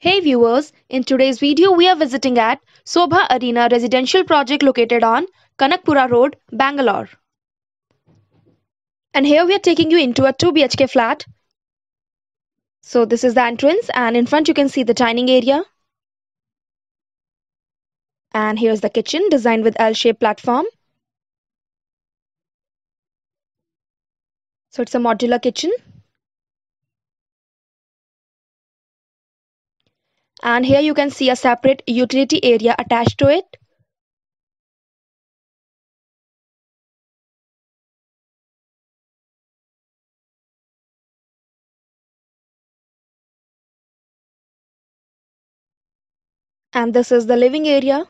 Hey viewers, in today's video we are visiting at Sobha Arena residential project located on Kanakapura Road, Bangalore. And here we are taking you into a 2 BHK flat. So this is the entrance and in front you can see the dining area. And here's the kitchen designed with L-shaped platform. So it's a modular kitchen. And here you can see a separate utility area attached to it. And this is the living area.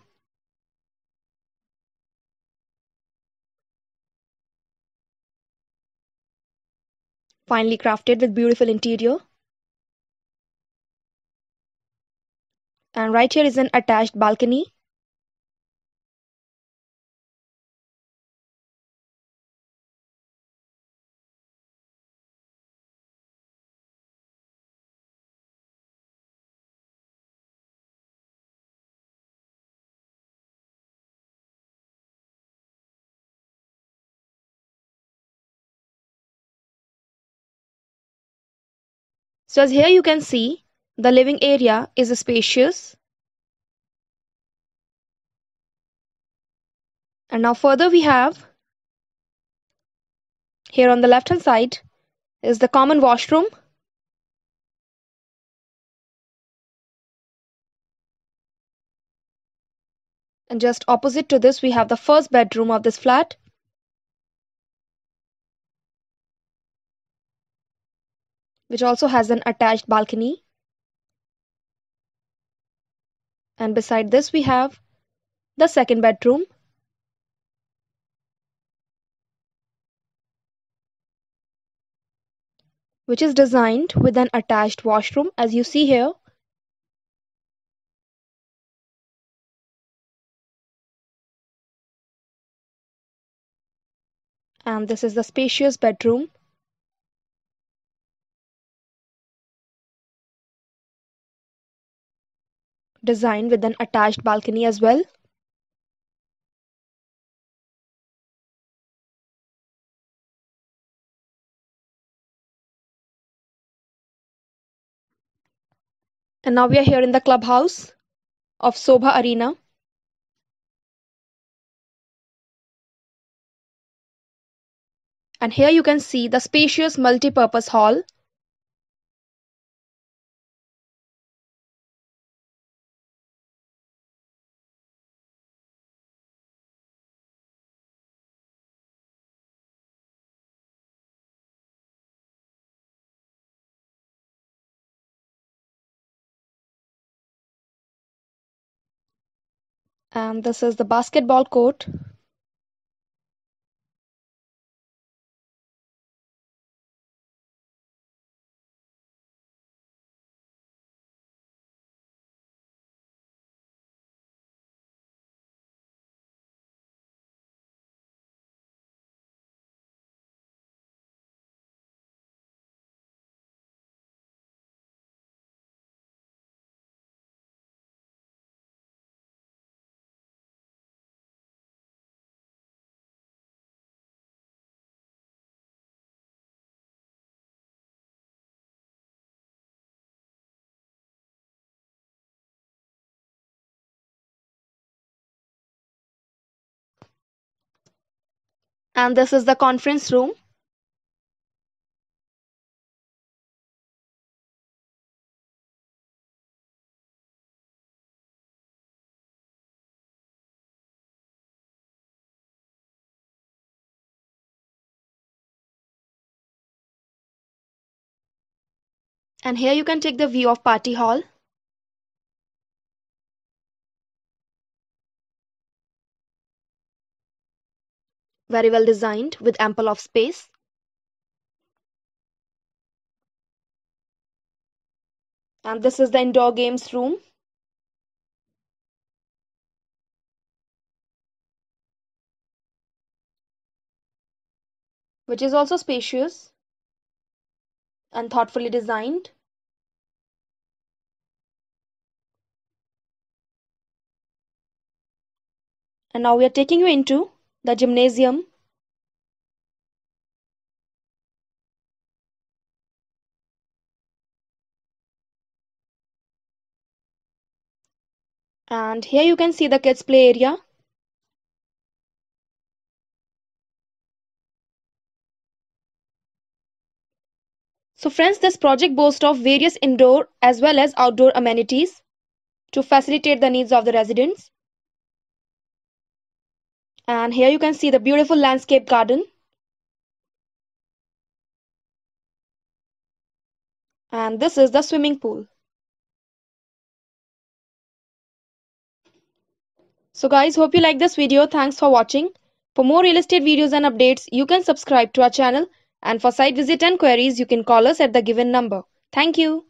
Finely crafted with beautiful interior. And right here is an attached balcony. So as here you can see, the living area is spacious. And now further we have, here on the left hand side, is the common washroom. And just opposite to this, we have the first bedroom of this flat. which also has an attached balcony. And beside this we have the second bedroom. which is designed with an attached washroom as you see here. And this is the spacious bedroom designed with an attached balcony as well. And now we are here in the clubhouse of Sobha Arena. And here you can see the spacious multi-purpose hall and this is the basketball court and this is the conference room. And here you can take the view of party hall Very well designed, with ample of space. And this is the indoor games room. Which is also spacious and thoughtfully designed. And now we are taking you into the gymnasium. And here you can see the kids play area. So friends, this project boasts of various indoor as well as outdoor amenities to facilitate the needs of the residents. And here you can see the beautiful landscape garden. And this is the swimming pool. So guys, hope you like this video. Thanks for watching. For more real estate videos and updates, you can subscribe to our channel and for site visit and queries, you can call us at the given number. Thank you.